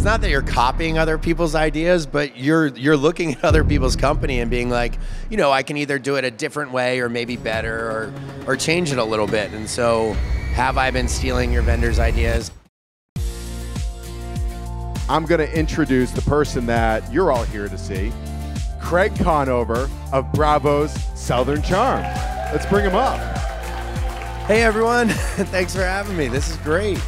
it's not that you're copying other people's ideas, but you're you're looking at other people's company and being like, you know, I can either do it a different way or maybe better or or change it a little bit. And so, have I been stealing your vendors' ideas? I'm going to introduce the person that you're all here to see, Craig Conover of Bravo's Southern Charm. Let's bring him up. Hey everyone, thanks for having me. This is great.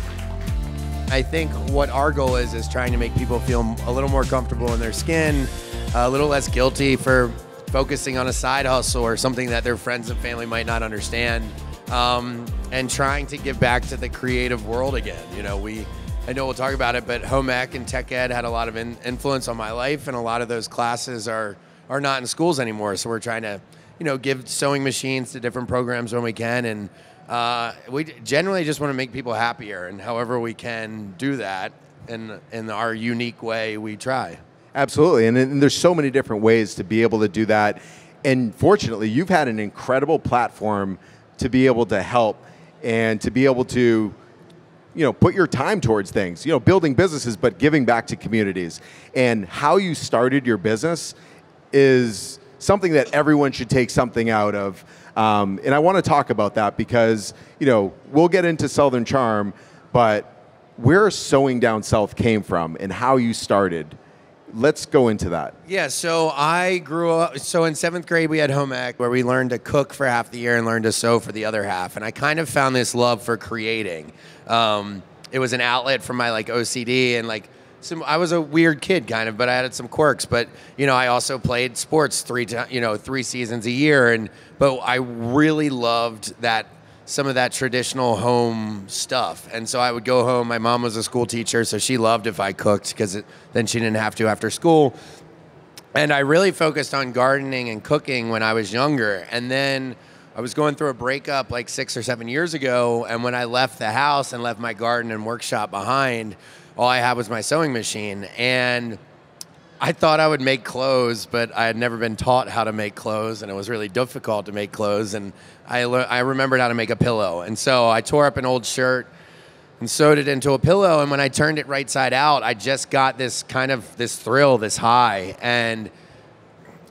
I think what our goal is is trying to make people feel a little more comfortable in their skin, a little less guilty for focusing on a side hustle or something that their friends and family might not understand, um, and trying to give back to the creative world again. You know, we I know we'll talk about it, but home ec and tech ed had a lot of in, influence on my life, and a lot of those classes are are not in schools anymore. So we're trying to, you know, give sewing machines to different programs when we can, and uh, we generally just want to make people happier, and however we can do that in in our unique way, we try. Absolutely, and, and there's so many different ways to be able to do that. And fortunately, you've had an incredible platform to be able to help and to be able to you know put your time towards things you know building businesses but giving back to communities and how you started your business is something that everyone should take something out of um, and i want to talk about that because you know we'll get into southern charm but where sewing down south came from and how you started let's go into that. Yeah, so I grew up. So in seventh grade, we had home ec where we learned to cook for half the year and learned to sew for the other half. And I kind of found this love for creating. Um, it was an outlet for my like OCD and like some. I was a weird kid, kind of, but I had some quirks. But you know, I also played sports three, you know, three seasons a year, and but I really loved that some of that traditional home stuff. And so I would go home. My mom was a school teacher, so she loved if I cooked because then she didn't have to after school. And I really focused on gardening and cooking when I was younger. And then I was going through a breakup like six or seven years ago. And when I left the house and left my garden and workshop behind, all I had was my sewing machine. And I thought I would make clothes, but I had never been taught how to make clothes, and it was really difficult to make clothes. And I, le- I remembered how to make a pillow. And so I tore up an old shirt and sewed it into a pillow. And when I turned it right side out, I just got this kind of this thrill, this high. And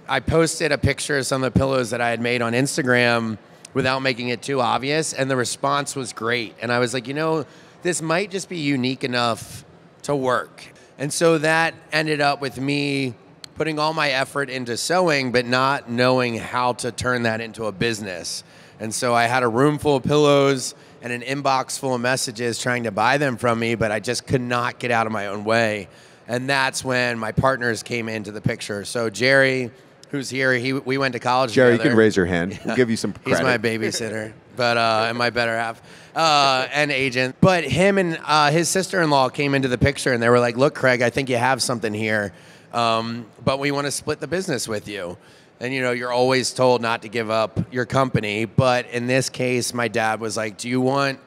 I posted a picture of some of the pillows that I had made on Instagram without making it too obvious. And the response was great. And I was like, you know, this might just be unique enough to work. And so that ended up with me putting all my effort into sewing, but not knowing how to turn that into a business. And so I had a room full of pillows and an inbox full of messages trying to buy them from me, but I just could not get out of my own way. And that's when my partners came into the picture. So Jerry, who's here, he we went to college. Jerry, together. you can raise your hand. We'll give you some credit. He's my babysitter, but uh, and my better half, uh, and agent. But him and uh, his sister-in-law came into the picture, and they were like, "Look, Craig, I think you have something here, um, but we want to split the business with you." And you know, you're always told not to give up your company, but in this case, my dad was like, "Do you want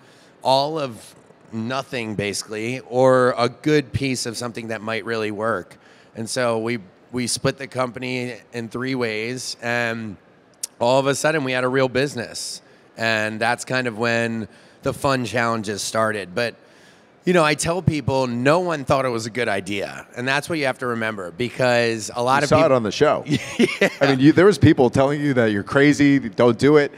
all of nothing, basically, or a good piece of something that might really work?" And so we we split the company in three ways, and all of a sudden we had a real business. And that's kind of when the fun challenges started. But you know, I tell people no one thought it was a good idea, and that's what you have to remember because a lot You of saw people it on the show. I mean, you, there was people telling you that you're crazy, don't do it.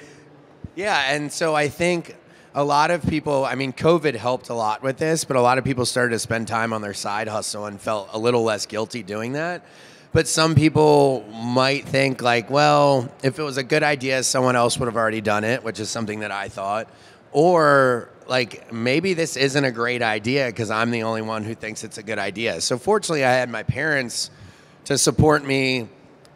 Yeah, and so I think a lot of people, I mean, COVID helped a lot with this, but a lot of people started to spend time on their side hustle and felt a little less guilty doing that. But some people might think, like, well, if it was a good idea, someone else would have already done it, which is something that I thought. Or, like, maybe this isn't a great idea because I'm the only one who thinks it's a good idea. So, fortunately, I had my parents to support me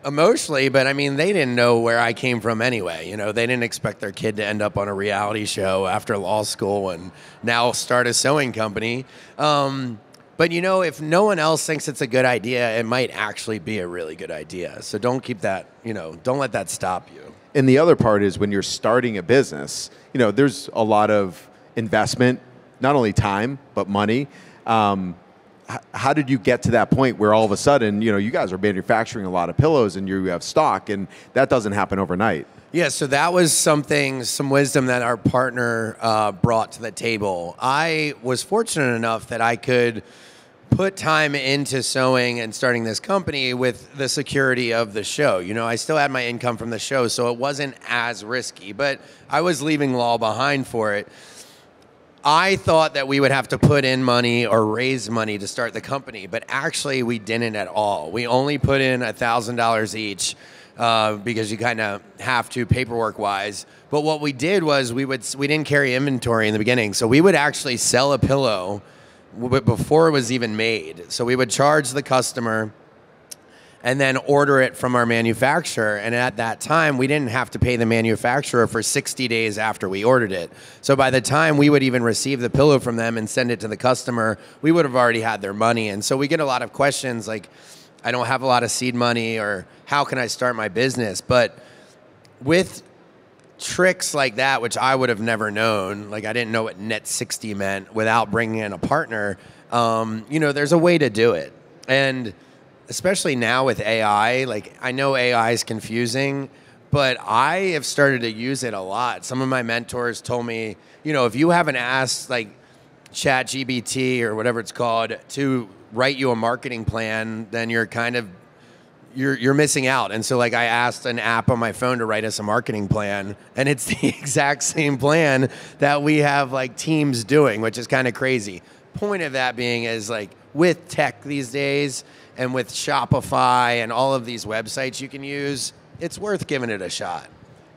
emotionally, but I mean, they didn't know where I came from anyway. You know, they didn't expect their kid to end up on a reality show after law school and now start a sewing company. Um, but you know, if no one else thinks it's a good idea, it might actually be a really good idea. So don't keep that, you know, don't let that stop you. And the other part is when you're starting a business, you know, there's a lot of investment, not only time, but money. Um, how did you get to that point where all of a sudden, you know, you guys are manufacturing a lot of pillows and you have stock, and that doesn't happen overnight? Yeah, so that was something, some wisdom that our partner uh, brought to the table. I was fortunate enough that I could put time into sewing and starting this company with the security of the show. You know, I still had my income from the show, so it wasn't as risky, but I was leaving law behind for it. I thought that we would have to put in money or raise money to start the company, but actually we didn't at all. We only put in $1,000 each uh, because you kind of have to paperwork wise. But what we did was we would we didn't carry inventory in the beginning, so we would actually sell a pillow before it was even made. So we would charge the customer and then order it from our manufacturer. And at that time, we didn't have to pay the manufacturer for 60 days after we ordered it. So by the time we would even receive the pillow from them and send it to the customer, we would have already had their money. And so we get a lot of questions like, I don't have a lot of seed money, or how can I start my business? But with tricks like that, which I would have never known, like I didn't know what net 60 meant without bringing in a partner, um, you know, there's a way to do it. And especially now with AI, like I know AI is confusing, but I have started to use it a lot. Some of my mentors told me, you know, if you haven't asked like Chat GBT or whatever it's called to write you a marketing plan, then you're kind of you're you're missing out. And so like I asked an app on my phone to write us a marketing plan, and it's the exact same plan that we have like teams doing, which is kind of crazy. Point of that being is like with tech these days, and with Shopify and all of these websites you can use, it's worth giving it a shot.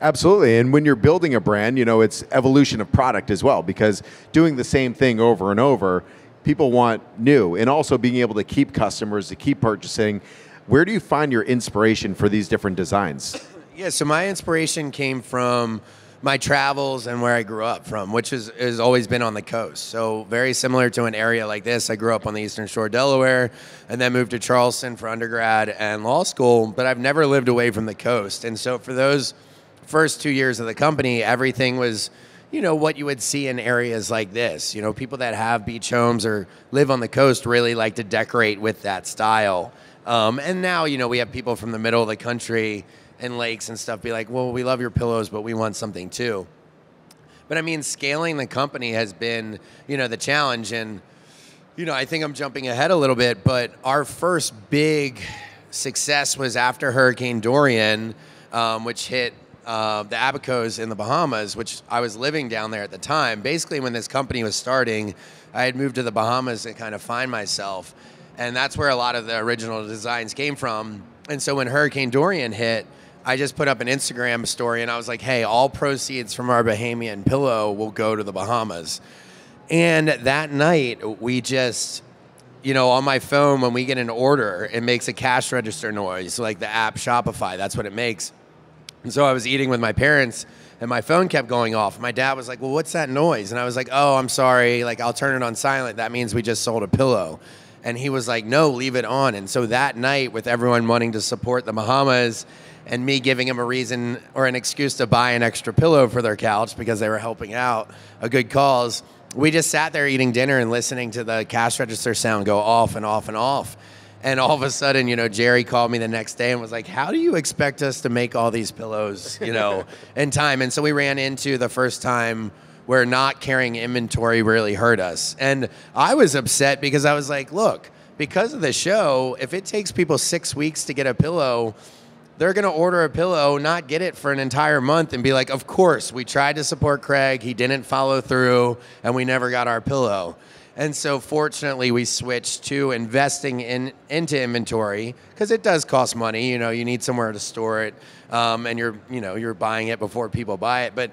Absolutely. And when you're building a brand, you know, it's evolution of product as well because doing the same thing over and over, people want new and also being able to keep customers, to keep purchasing. Where do you find your inspiration for these different designs? Yeah, so my inspiration came from my travels and where I grew up from, which is, has always been on the coast. So very similar to an area like this. I grew up on the Eastern Shore, Delaware, and then moved to Charleston for undergrad and law school. But I've never lived away from the coast, and so for those first two years of the company, everything was you know what you would see in areas like this. You know, people that have beach homes or live on the coast really like to decorate with that style. Um, and now, you know, we have people from the middle of the country and lakes and stuff be like, well, we love your pillows, but we want something too. But I mean, scaling the company has been, you know, the challenge. And, you know, I think I'm jumping ahead a little bit, but our first big success was after Hurricane Dorian, um, which hit uh, the Abacos in the Bahamas, which I was living down there at the time. Basically, when this company was starting, I had moved to the Bahamas to kind of find myself. And that's where a lot of the original designs came from. And so when Hurricane Dorian hit, I just put up an Instagram story and I was like, hey, all proceeds from our Bahamian pillow will go to the Bahamas. And that night, we just, you know, on my phone, when we get an order, it makes a cash register noise, like the app Shopify, that's what it makes. And so I was eating with my parents and my phone kept going off. My dad was like, well, what's that noise? And I was like, oh, I'm sorry. Like, I'll turn it on silent. That means we just sold a pillow. And he was like, no, leave it on. And so that night, with everyone wanting to support the Bahamas, and me giving them a reason or an excuse to buy an extra pillow for their couch because they were helping out a good cause. We just sat there eating dinner and listening to the cash register sound go off and off and off. And all of a sudden, you know, Jerry called me the next day and was like, "How do you expect us to make all these pillows, you know, in time?" And so we ran into the first time where not carrying inventory really hurt us. And I was upset because I was like, "Look, because of the show, if it takes people 6 weeks to get a pillow, they're going to order a pillow, not get it for an entire month, and be like, of course, we tried to support Craig, he didn't follow through, and we never got our pillow. And so, fortunately, we switched to investing in into inventory because it does cost money. You know, you need somewhere to store it, um, and you're you know you're buying it before people buy it. But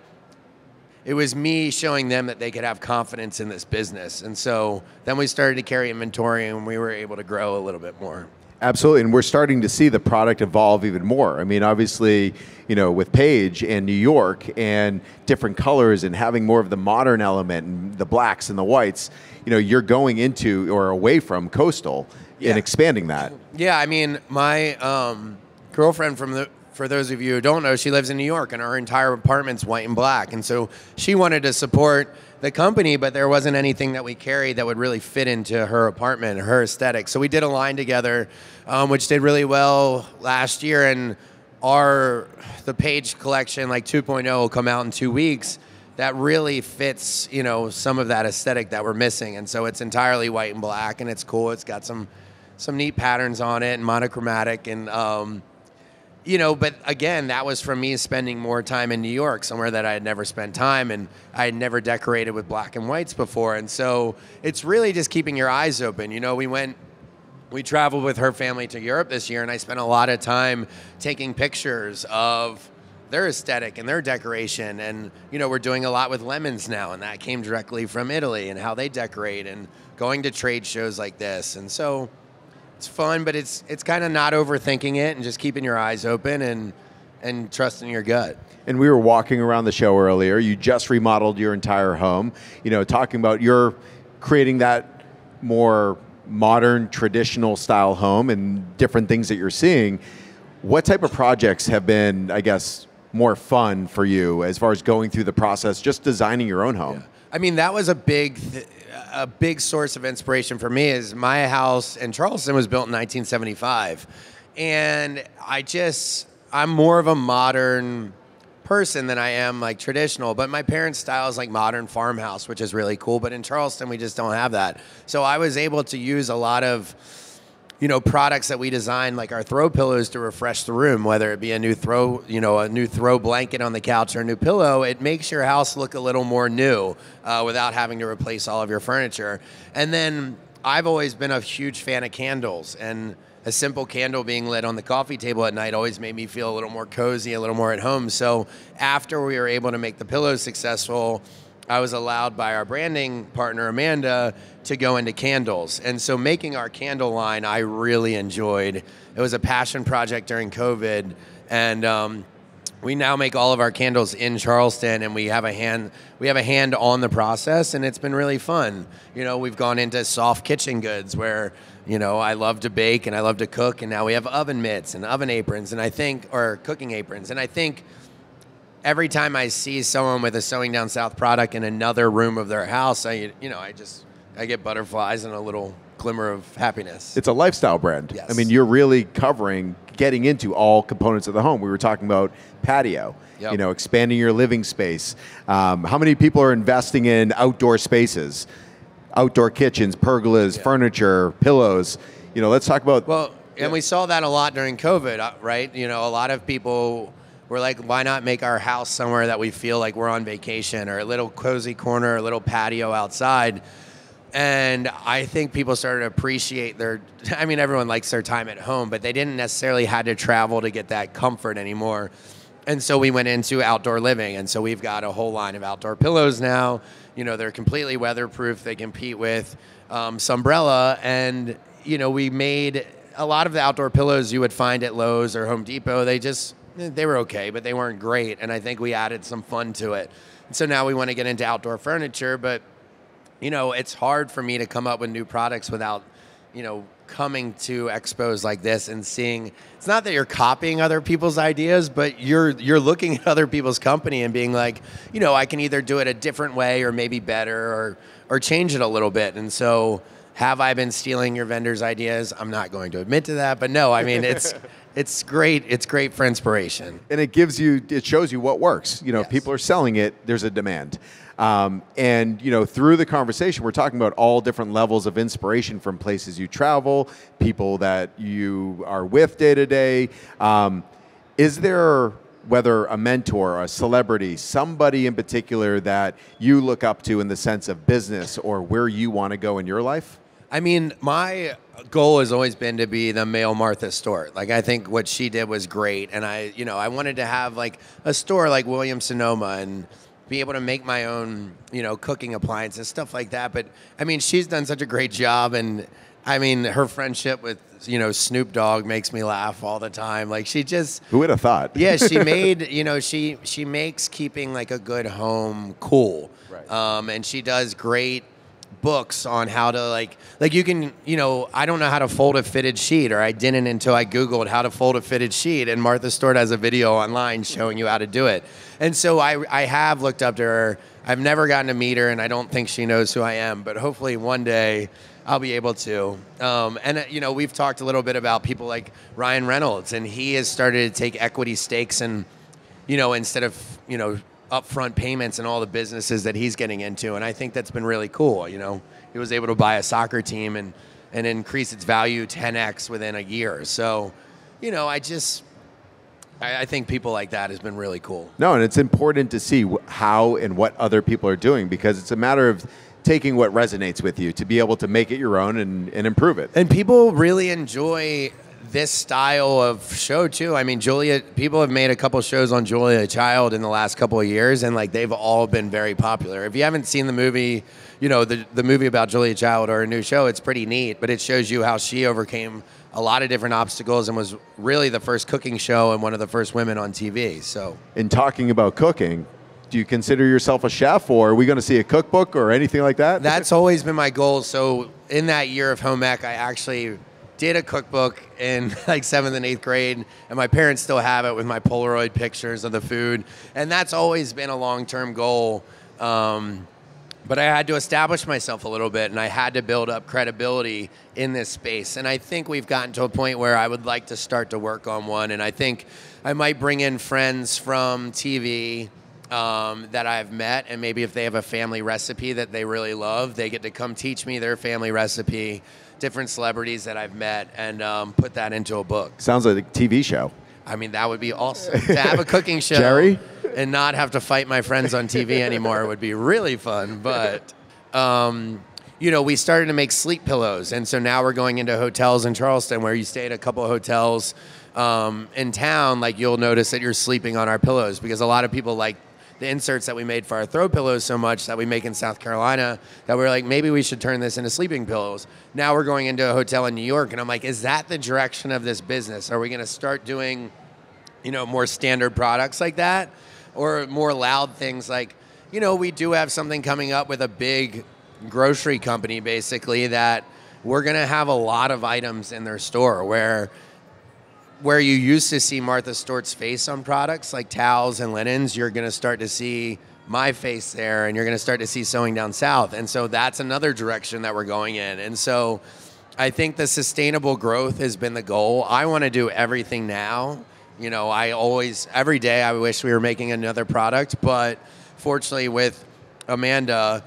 it was me showing them that they could have confidence in this business. And so then we started to carry inventory, and we were able to grow a little bit more. Absolutely, and we're starting to see the product evolve even more. I mean, obviously, you know, with Paige and New York and different colors and having more of the modern element and the blacks and the whites, you know, you're going into or away from coastal yeah. and expanding that. Yeah, I mean, my um, girlfriend from the for those of you who don't know, she lives in New York and her entire apartment's white and black. And so she wanted to support the company, but there wasn't anything that we carried that would really fit into her apartment, her aesthetic. So we did a line together, um, which did really well last year. And our the Paige collection, like 2.0, will come out in two weeks. that really fits, you know, some of that aesthetic that we're missing. And so it's entirely white and black, and it's cool. It's got some some neat patterns on it and monochromatic, and um, you know. But again, that was from me spending more time in New York, somewhere that I had never spent time, and I had never decorated with black and whites before. And so it's really just keeping your eyes open. You know, we went we traveled with her family to Europe this year, and I spent a lot of time taking pictures of their aesthetic and their decoration. And, you know, we're doing a lot with lemons now, and that came directly from Italy and how they decorate and going to trade shows like this. And so it's fun, but it's it's kind of not overthinking it and just keeping your eyes open and and trusting your gut. And we were walking around the show earlier. You just remodeled your entire home. You know, talking about your creating that more modern, traditional style home and different things that you're seeing. What type of projects have been, I guess, more fun for you as far as going through the process, just designing your own home? Yeah. I mean, that was a big, th- a big source of inspiration for me. Is my house in Charleston was built in 1975, and I just, I'm more of a modern person than I am like traditional. But my parents' style is like modern farmhouse, which is really cool. But in Charleston, we just don't have that. So I was able to use a lot of you know products that we design like our throw pillows to refresh the room whether it be a new throw you know a new throw blanket on the couch or a new pillow it makes your house look a little more new uh, without having to replace all of your furniture. And then i've always been a huge fan of candles and a simple candle being lit on the coffee table at night always made me feel a little more cozy a little more at home. So after we were able to make the pillows successful I was allowed by our branding partner Amanda to go into candles. And so making our candle line, I really enjoyed. It was a passion project during COVID, and um, we now make all of our candles in Charleston, and we have a hand we have a hand on the process, and it's been really fun. You know, we've gone into soft kitchen goods where you know I love to bake and I love to cook, and now we have oven mitts and oven aprons, and I think or cooking aprons, and I think every time I see someone with a Sewing Down South product in another room of their house, I you know I just I get butterflies and a little glimmer of happiness. It's a lifestyle brand. Yes. I mean, you're really covering getting into all components of the home. We were talking about patio. Yep. You know, expanding your living space. Um, how many people are investing in outdoor spaces, outdoor kitchens, pergolas, Yeah. furniture, pillows? You know, let's talk about. Well, and we saw that a lot during COVID, uh, right? You know, a lot of people were like, why not make our house somewhere that we feel like we're on vacation or a little cozy corner, a little patio outside? And I think people started to appreciate their, I mean, everyone likes their time at home, but they didn't necessarily had to travel to get that comfort anymore. And so we went into outdoor living. And so we've got a whole line of outdoor pillows now. You know, they're completely weatherproof. They compete with um, Sunbrella. And, you know, we made a lot of the outdoor pillows you would find at Lowe's or Home Depot. They just, they were okay, but they weren't great. And I think we added some fun to it. So now we want to get into outdoor furniture, but you know, it's hard for me to come up with new products without, you know, coming to expos like this and seeing it's not that you're copying other people's ideas, but you're you're looking at other people's company and being like, you know, I can either do it a different way or maybe better or or change it a little bit. And so have I been stealing your vendors' ideas? I'm not going to admit to that, but no, I mean it's it's great. It's great for inspiration. and it gives you it shows you what works you know Yes. people are selling it there's a demand um, and you know through the conversation we're talking about all different levels of inspiration from places you travel people that you are with day to day Um, is there whether a mentor a celebrity somebody in particular that you look up to in the sense of business or where you want to go in your life I mean, my goal has always been to be the male Martha Stewart. Like, I think what she did was great, and I, you know, I wanted to have like a store like Williams Sonoma and be able to make my own, you know, cooking appliances, stuff like that. But I mean, she's done such a great job, and I mean, her friendship with you know Snoop Dogg makes me laugh all the time. Like, she just who would have thought yeah, she made you know she she makes keeping like a good home cool, Right. um, and she does great books on how to like like you can you know I don't know how to fold a fitted sheet or I didn't until I googled how to fold a fitted sheet and Martha Stewart has a video online showing you how to do it and so I I have looked up to her I've never gotten to meet her and I don't think she knows who I am but hopefully one day I'll be able to. Um, and, uh, you know, we've talked a little bit about people like Ryan Reynolds, and he has started to take equity stakes and, you know, instead of, you know, upfront payments and all the businesses that he's getting into, and I think that's been really cool. You know, he was able to buy a soccer team and and increase its value 10x within a year. So, you know, I just I, I think people like that has been really cool. No, and it's important to see how and what other people are doing because it's a matter of taking what resonates with you to be able to make it your own and, and improve it. And people really enjoy this style of show too. I mean, Julia. People have made a couple shows on Julia Child in the last couple of years, and like they've all been very popular. If you haven't seen the movie, you know the the movie about Julia Child or a new show, it's pretty neat. But it shows you how she overcame a lot of different obstacles and was really the first cooking show and one of the first women on TV. So In talking about cooking, do you consider yourself a chef or are we going to see a cookbook or anything like that? That's always been my goal. So in that year of home ec, I actually did a cookbook in like seventh and eighth grade, and my parents still have it with my Polaroid pictures of the food, and that's always been a long-term goal. Um, but I had to establish myself a little bit, and I had to build up credibility in this space. And I think we've gotten to a point where I would like to start to work on one. And I think I might bring in friends from TV um, that I've met, and maybe if they have a family recipe that they really love, they get to come teach me their family recipe. Different celebrities that I've met, and um, put that into a book. Sounds like a TV show. I mean, that would be awesome to have a cooking show, Jerry? and not have to fight my friends on TV anymore. would be really fun. But um, you know, we started to make sleep pillows, and so now we're going into hotels in Charleston where you stay at a couple of hotels um, in town. Like you'll notice that you're sleeping on our pillows because a lot of people like the inserts that we made for our throw pillows so much that we make in South Carolina that we're like, maybe we should turn this into sleeping pillows. Now we're going into a hotel in New York, and I'm like, is that the direction of this business? Are we going to start doing, you know, more standard products like that, or more loud things like, you know, we do have something coming up with a big grocery company basically that we're going to have a lot of items in their store where where you used to see Martha Stewart's face on products like towels and linens, you're going to start to see my face there and you're going to start to see sewing down south. And so that's another direction that we're going in. And so I think the sustainable growth has been the goal. I want to do everything now. You know, I always every day I wish we were making another product, but fortunately with Amanda,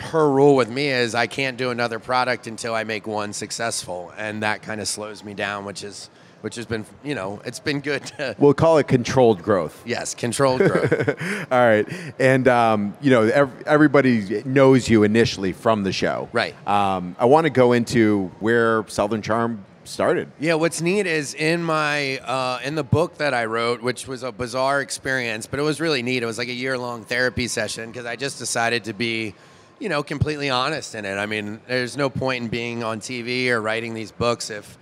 her rule with me is I can't do another product until I make one successful, and that kind of slows me down, which is which has been you know it's been good We'll call it controlled growth. yes controlled growth. All right, and um, you know ev- everybody knows you initially from the show, Right. Um, I want to go into where Southern Charm started. Yeah, what's neat is in my uh, in the book that I wrote, which was a bizarre experience, but it was really neat. It was like a year long therapy session because I just decided to be, you know, completely honest in it. I mean, there's no point in being on TV or writing these books if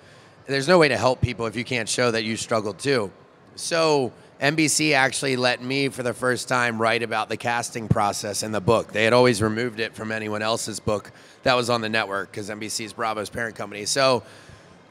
there's no way to help people if you can't show that you struggled too. So NBC actually let me, for the first time, write about the casting process in the book. They had always removed it from anyone else's book that was on the network because NBC is Bravo's parent company. So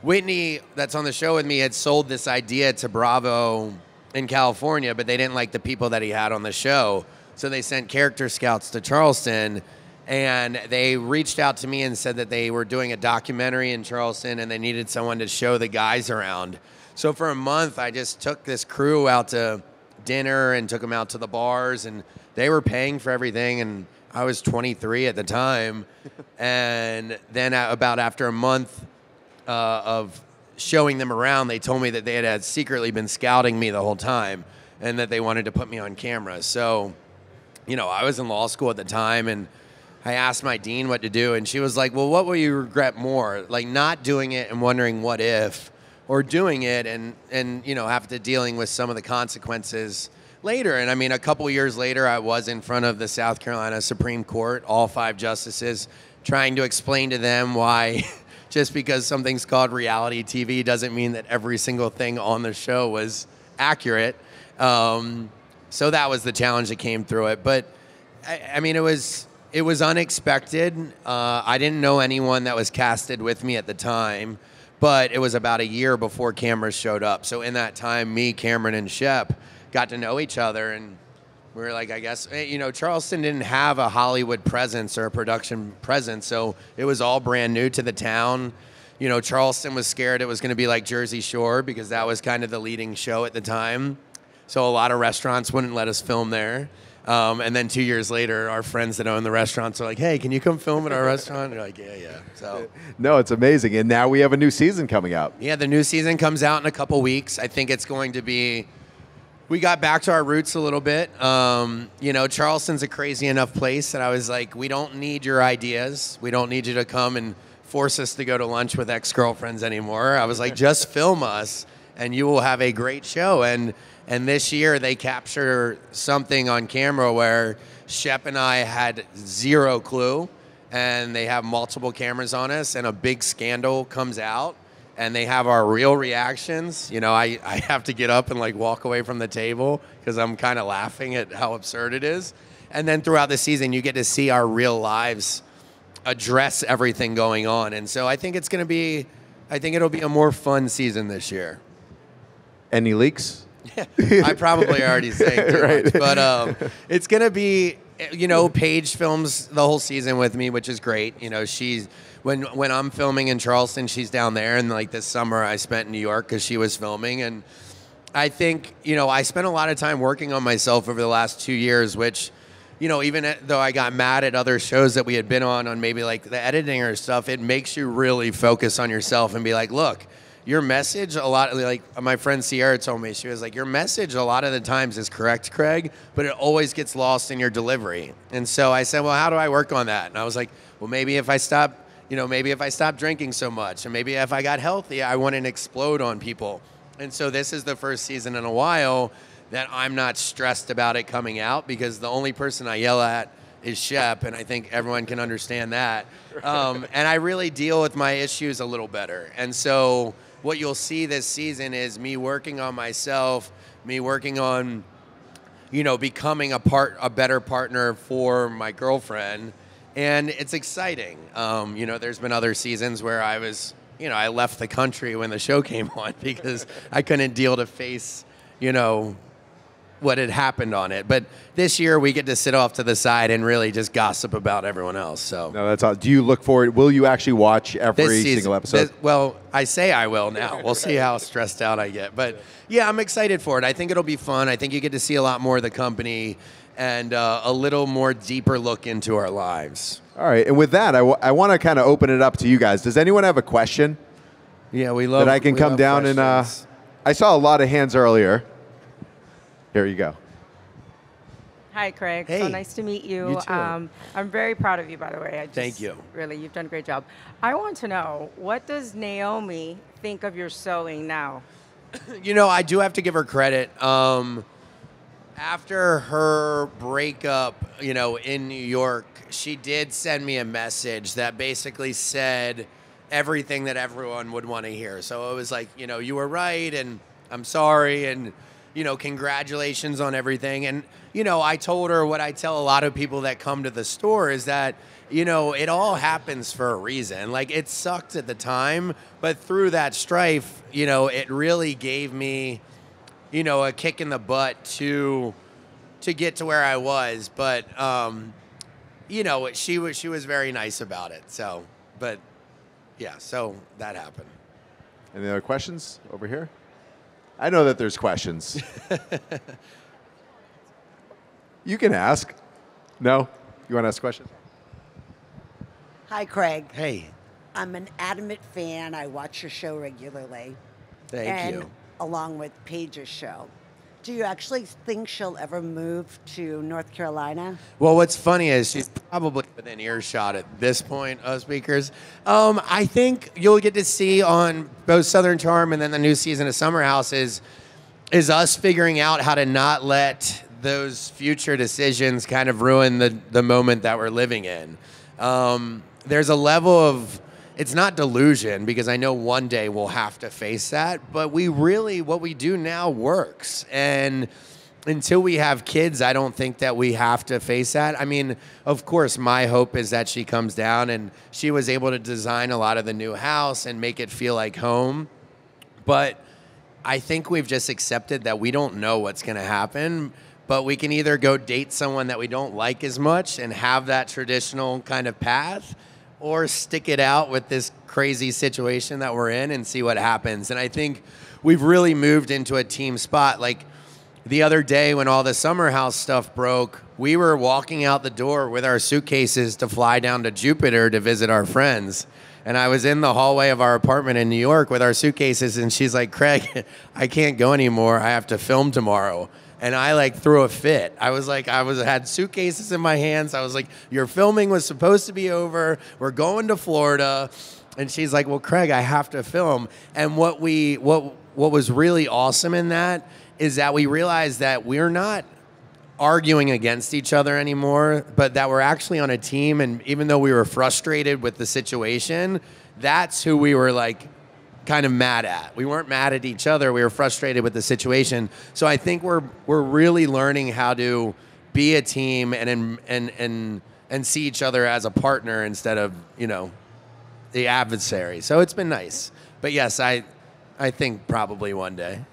Whitney, that's on the show with me, had sold this idea to Bravo in California, but they didn't like the people that he had on the show. So they sent character scouts to Charleston and they reached out to me and said that they were doing a documentary in Charleston and they needed someone to show the guys around. So for a month, I just took this crew out to dinner and took them out to the bars and they were paying for everything and I was 23 at the time. and then about after a month, uh, of showing them around, they told me that they had, had secretly been scouting me the whole time and that they wanted to put me on camera. So, you know, I was in law school at the time and I asked my dean what to do, and she was like, Well, what will you regret more? Like not doing it and wondering what if, or doing it and, and you know, have to dealing with some of the consequences later. And I mean, a couple years later, I was in front of the South Carolina Supreme Court, all five justices, trying to explain to them why just because something's called reality TV doesn't mean that every single thing on the show was accurate. Um, so that was the challenge that came through it. But I, I mean, it was it was unexpected. Uh, I didn't know anyone that was casted with me at the time, but it was about a year before cameras showed up. So in that time, me, Cameron, and Shep got to know each other and we were like, I guess, eh, you know, Charleston didn't have a Hollywood presence or a production presence, so it was all brand new to the town. You know, Charleston was scared it was going to be like Jersey Shore because that was kind of the leading show at the time. So a lot of restaurants wouldn't let us film there. Um, and then two years later, our friends that own the restaurants are like, "Hey, can you come film at our restaurant?" And you're like, "Yeah, yeah." So No, it's amazing. And now we have a new season coming out. yeah, the new season comes out in a couple weeks. I think it's going to be. We got back to our roots a little bit. Um, you know, Charleston's a crazy enough place that I was like, we don't need your ideas. We don't need you to come and force us to go to lunch with ex girlfriends anymore. I was like, just film us, and you will have a great show. And and this year they capture something on camera where Shep and I had zero clue, and they have multiple cameras on us, and a big scandal comes out and they have our real reactions. You know, I, I have to get up and like walk away from the table because I'm kind of laughing at how absurd it is. And then throughout the season, you get to see our real lives address everything going on. And so I think it's going to be, I think it'll be a more fun season this year. Any leaks? I probably already saying too Right. much, but um, it's gonna be, you know, Paige films the whole season with me, which is great. You know, she's when when I'm filming in Charleston, she's down there, and like this summer I spent in New York because she was filming, and I think you know I spent a lot of time working on myself over the last two years, which. You know, even though I got mad at other shows that we had been on, on maybe like the editing or stuff, it makes you really focus on yourself and be like, look, your message a lot like my friend Sierra told me she was like your message a lot of the times is correct Craig but it always gets lost in your delivery and so I said well how do I work on that and I was like well maybe if I stop you know maybe if I stop drinking so much and maybe if I got healthy I wouldn't explode on people and so this is the first season in a while that I'm not stressed about it coming out because the only person I yell at is Shep, and I think everyone can understand that. Um, and I really deal with my issues a little better. And so, what you'll see this season is me working on myself, me working on, you know, becoming a part, a better partner for my girlfriend, and it's exciting. Um, you know, there's been other seasons where I was, you know, I left the country when the show came on because I couldn't deal to face, you know, what had happened on it. But this year we get to sit off to the side and really just gossip about everyone else. So No, that's all. Do you look forward? Will you actually watch every season, single episode? this- well, I say I will now. We'll see how stressed out I get. But yeah, I'm excited for it. I think it'll be fun. I think you get to see a lot more of the company and uh, a little more deeper look into our lives. all right. And with that, I, w- I want to kind of open it up to you guys. Does anyone have a question Yeah, we love that I can come down and? Uh. I saw a lot of hands earlier. Here you go. Hi, Craig. Hey. So nice to meet you. You too. Um, I'm very proud of you, by the way. I just, Thank you. Really, you've done a great job. I want to know what does Naomie think of your sewing now? You know, I do have to give her credit. Um, after her breakup, you know, in New York, she did send me a message that basically said everything that everyone would want to hear. So it was like, you know, you were right, and I'm sorry, and you know, congratulations on everything. And you know, I told her what I tell a lot of people that come to the store is that you know, it all happens for a reason. Like it sucked at the time, but through that strife, you know, it really gave me, you know, a kick in the butt to to get to where I was. But um, you know, she was she was very nice about it. So, but yeah, so that happened. Any other questions over here? I know that there's questions. you can ask. No? You want to ask a question? Hi, Craig. Hey, I'm an adamant fan. I watch your show regularly. thank and you. Along with Paige's show. Do you actually think she'll ever move to North Carolina? Well, what's funny is she's probably within earshot at this point of speakers. Um, I think you'll get to see on both Southern Charm and then the new season of Summer House is, is us figuring out how to not let those future decisions kind of ruin the, the moment that we're living in. Um, there's a level of it's not delusion because I know one day we'll have to face that, but we really what we do now works. And until we have kids, I don't think that we have to face that. I mean, of course, my hope is that she comes down and she was able to design a lot of the new house and make it feel like home. But I think we've just accepted that we don't know what's going to happen, but we can either go date someone that we don't like as much and have that traditional kind of path or stick it out with this crazy situation that we're in and see what happens. And I think we've really moved into a team spot like the other day when all the summer house stuff broke, we were walking out the door with our suitcases to fly down to Jupiter to visit our friends. And I was in the hallway of our apartment in New York with our suitcases, and she's like, Craig, I can't go anymore. I have to film tomorrow. And I like threw a fit. I was like, I was had suitcases in my hands. I was like, your filming was supposed to be over. We're going to Florida. And she's like, Well, Craig, I have to film. And what we what what was really awesome in that is that we realized that we're not arguing against each other anymore, but that we're actually on a team. And even though we were frustrated with the situation, that's who we were like kind of mad at. We weren't mad at each other. We were frustrated with the situation. So I think we're we're really learning how to be a team and and and and see each other as a partner instead of you know the adversary. So it's been nice. But yes, I I think probably one day.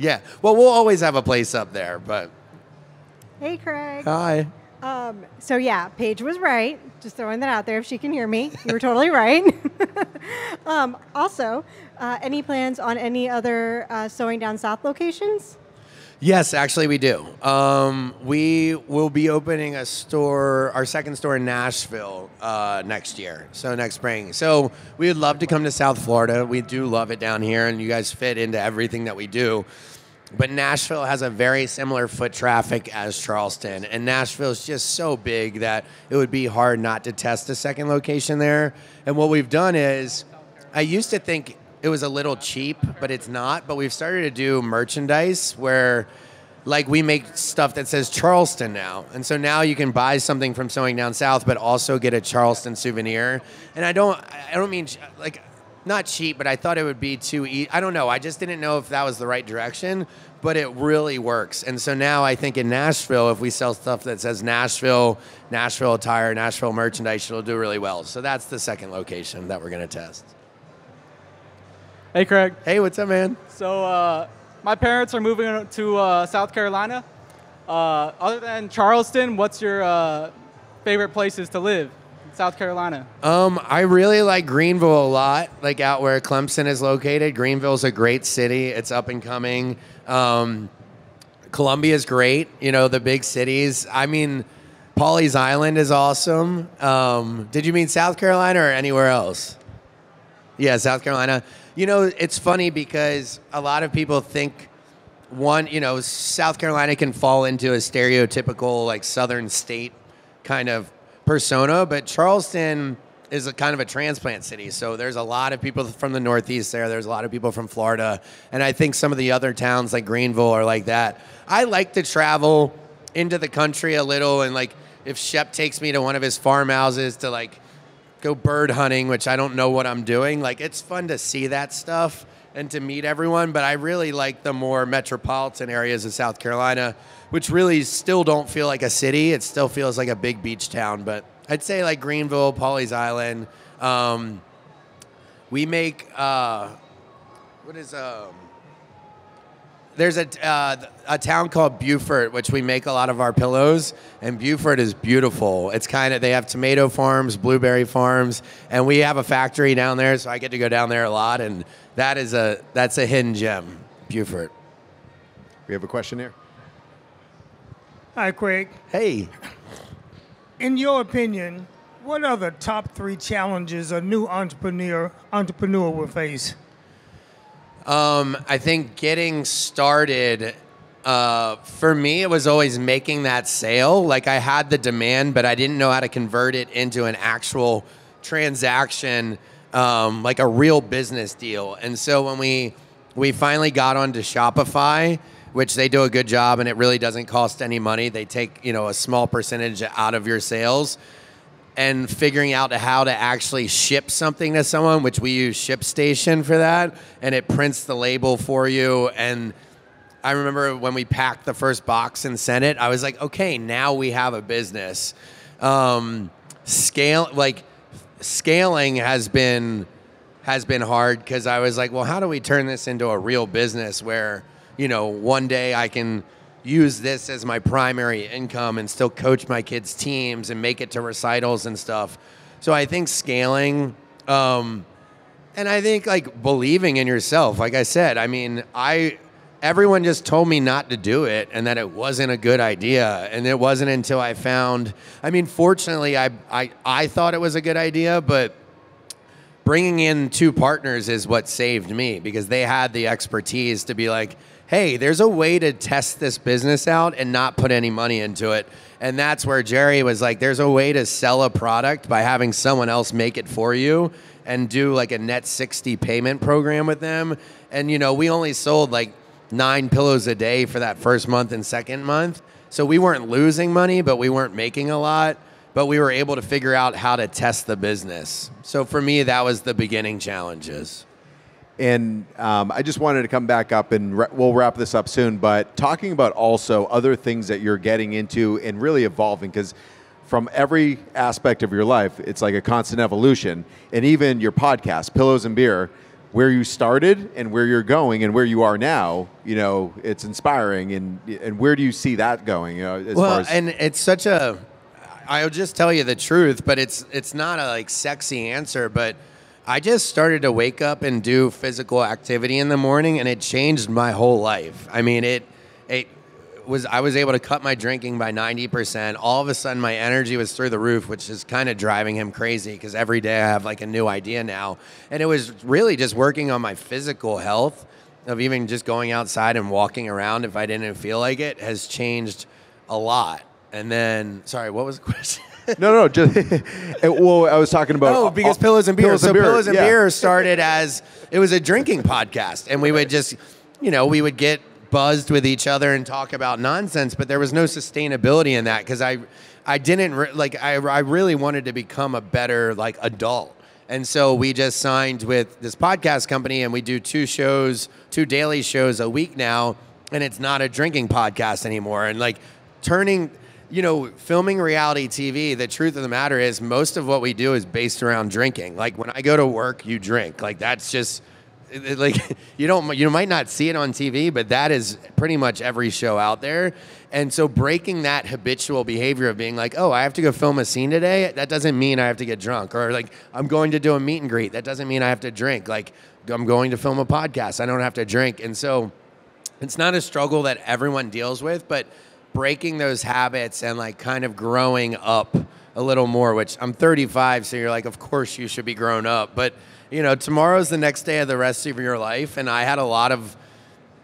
Yeah. Well, we'll always have a place up there, but Hey, Craig. hi. Um, so yeah, Paige was right. Just throwing that out there if she can hear me. You were totally right. um, also, uh, any plans on any other uh, Sewing Down South locations? Yes, actually, we do. Um, we will be opening a store, our second store in Nashville uh, next year, so next spring. So we would love to come to South Florida. We do love it down here, and you guys fit into everything that we do. But Nashville has a very similar foot traffic as Charleston, and Nashville is just so big that it would be hard not to test a second location there. And what we've done is, I used to think it was a little cheap, but it's not. But we've started to do merchandise where, like, we make stuff that says Charleston now, and so now you can buy something from Sewing Down South, but also get a Charleston souvenir. And I don't, I don't mean like not cheap, but I thought it would be too. E- I don't know. I just didn't know if that was the right direction, but it really works. And so now I think in Nashville, if we sell stuff that says Nashville, Nashville attire, Nashville merchandise, it'll do really well. So that's the second location that we're going to test. Hey, Craig. Hey, what's up, man? So, uh, my parents are moving to uh, South Carolina. Uh, other than Charleston, what's your uh, favorite places to live South Carolina? Um, I really like Greenville a lot, like out where Clemson is located. Greenville's a great city. It's up and coming. Um, Columbia's great. You know, the big cities. I mean, Pawleys Island is awesome. Um, did you mean South Carolina or anywhere else? Yeah, South Carolina. You know, it's funny because a lot of people think one, you know, South Carolina can fall into a stereotypical like southern state kind of persona, but Charleston is a kind of a transplant city. So there's a lot of people from the Northeast there. There's a lot of people from Florida. And I think some of the other towns like Greenville are like that. I like to travel into the country a little and like if Shep takes me to one of his farmhouses to like go bird hunting, which I don't know what I'm doing. Like it's fun to see that stuff and to meet everyone, but I really like the more metropolitan areas of South Carolina, which really still don't feel like a city. It still feels like a big beach town, but I'd say like Greenville, Pawleys Island. Um, we make uh, what is um, there's a, uh, a town called Beaufort, which we make a lot of our pillows, and Beaufort is beautiful. It's kind of they have tomato farms, blueberry farms, and we have a factory down there, so I get to go down there a lot, and that is a that's a hidden gem, Beaufort. We have a question here. Hi, Craig. Hey, In your opinion, what are the top three challenges a new entrepreneur entrepreneur will face? Um, I think getting started, uh, for me, it was always making that sale. Like I had the demand, but I didn't know how to convert it into an actual transaction, um, like a real business deal. And so when we we finally got onto Shopify, which they do a good job, and it really doesn't cost any money. They take you know a small percentage out of your sales and figuring out how to actually ship something to someone, which we use ShipStation for that, and it prints the label for you. And I remember when we packed the first box and sent it, I was like, okay, now we have a business. Um, scale like scaling has been has been hard because I was like, well, how do we turn this into a real business where you know one day I can use this as my primary income and still coach my kids' teams and make it to recitals and stuff. So I think scaling, um, and I think like believing in yourself. Like I said, I mean, I everyone just told me not to do it and that it wasn't a good idea. And it wasn't until I found, I mean, fortunately, I, I, I thought it was a good idea, but bringing in two partners is what saved me because they had the expertise to be like, hey, there's a way to test this business out and not put any money into it. And that's where Jerry was like, there's a way to sell a product by having someone else make it for you and do like a net 60 payment program with them. And, you know, we only sold like nine pillows a day for that first month and second month. So we weren't losing money, but we weren't making a lot. But we were able to figure out how to test the business. So for me, that was the beginning challenges. And um, I just wanted to come back up and ra- we'll wrap this up soon. But talking about also other things that you're getting into and really evolving, because from every aspect of your life, it's like a constant evolution. And even your podcast, Pillows and Beer, where you started and where you're going and where you are now, you know, it's inspiring. And and where do you see that going? You know, as well, far as and it's such a. I'll just tell you the truth, but it's it's not a like sexy answer, but I just started to wake up and do physical activity in the morning, and it changed my whole life. I mean, it it was I was able to cut my drinking by ninety percent. All of a sudden, my energy was through the roof, which is kind of driving him crazy because every day I have like a new idea now, and it was really just working on my physical health of even just going outside and walking around if I didn't feel like it has changed a lot. And then, sorry, what was the question? no, no, just well, I was talking about Oh, because Pillows and Beer. Pillows so Pillows and yeah. Beer started as it was a drinking podcast, and we would just, you know, we would get buzzed with each other and talk about nonsense, but there was no sustainability in that because I, I didn't re- like I, I really wanted to become a better like adult. And so we just signed with this podcast company, and we do two shows, two daily shows a week now, and it's not a drinking podcast anymore. And like turning, you know, filming reality TV, the truth of the matter is most of what we do is based around drinking. Like when I go to work, you drink. Like that's just like you don't you might not see it on TV, but that is pretty much every show out there. And so breaking that habitual behavior of being like, "Oh, I have to go film a scene today." That doesn't mean I have to get drunk or like I'm going to do a meet and greet. That doesn't mean I have to drink. Like I'm going to film a podcast. I don't have to drink. And so it's not a struggle that everyone deals with, but breaking those habits and like kind of growing up a little more, which I'm 35, so you're like, of course you should be grown up. But, you know, tomorrow's the next day of the rest of your life. And I had a lot of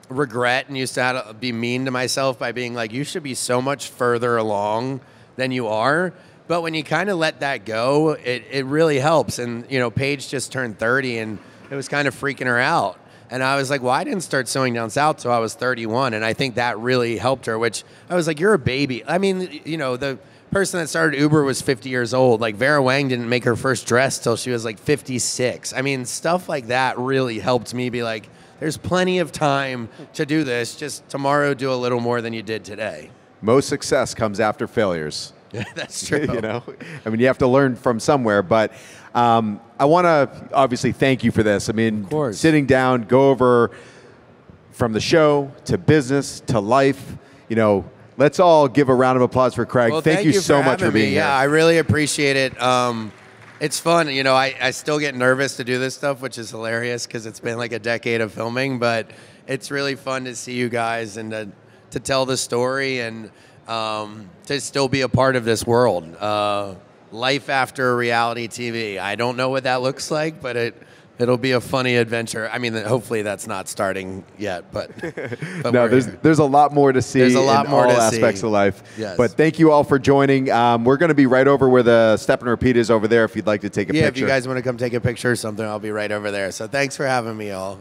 regret and used to to uh, be mean to myself by being like, you should be so much further along than you are. But when you kind of let that go, it, it really helps. And, you know, Paige just turned 30 and it was kind of freaking her out. And I was like, well, I didn't start sewing down south till I was 31. And I think that really helped her, which I was like, you're a baby. I mean, you know, the person that started Uber was 50 years old. Like Vera Wang didn't make her first dress till she was like 56. I mean, stuff like that really helped me be like, there's plenty of time to do this. Just tomorrow, do a little more than you did today. Most success comes after failures. That's true. you know, I mean, you have to learn from somewhere. But um, I want to obviously thank you for this. I mean, sitting down, go over from the show to business to life. You know, let's all give a round of applause for Craig. Well, thank, you, so much for being me. here. Yeah, I really appreciate it. Um, it's fun. You know, I, I still get nervous to do this stuff, which is hilarious because it's been like a decade of filming, but it's really fun to see you guys and to, to tell the story and um, to still be a part of this world. Uh, life after reality TV. I don't know what that looks like, but it. It'll be a funny adventure. I mean, hopefully that's not starting yet, but, but no, there's here. there's a lot more to see There's a lot in more all aspects see. of life. Yes. But thank you all for joining. Um, we're going to be right over where the step and repeat is over there. If you'd like to take a yeah, picture. if you guys want to come take a picture or something, I'll be right over there. So thanks for having me all.